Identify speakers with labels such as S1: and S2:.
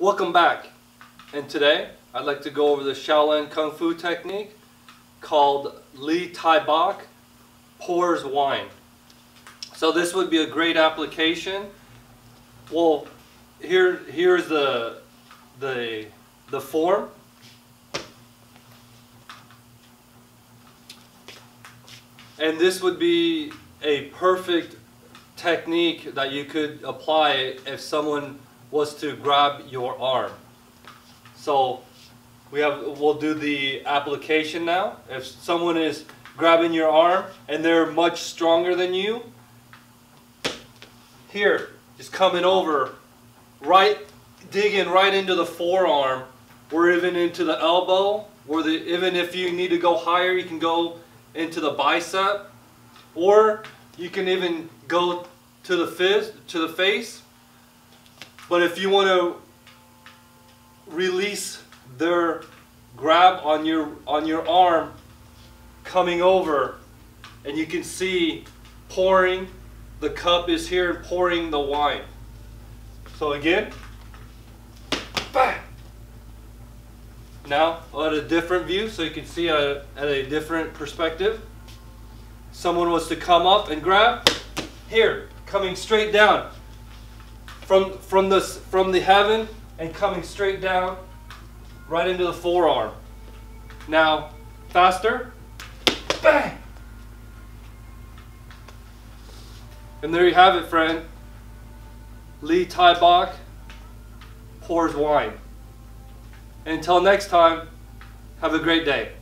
S1: Welcome back. And today I'd like to go over the Shaolin Kung Fu technique called Li Tai Bak pours wine. So this would be a great application. Well, here here's the the the form. And this would be a perfect technique that you could apply if someone was to grab your arm. So we have we'll do the application now. If someone is grabbing your arm and they're much stronger than you, here, just coming over, right, digging right into the forearm, or even into the elbow, or the, even if you need to go higher, you can go into the bicep, or you can even go to the fist, to the face. But if you want to release their grab on your on your arm coming over and you can see pouring the cup is here pouring the wine. So again now at a different view so you can see uh, at a different perspective. Someone was to come up and grab. Here coming straight down from from the from the heaven and coming straight down right into the forearm. Now, faster. Bang! And there you have it, friend. Li Tai Bak pours wine. Until next time, have a great day.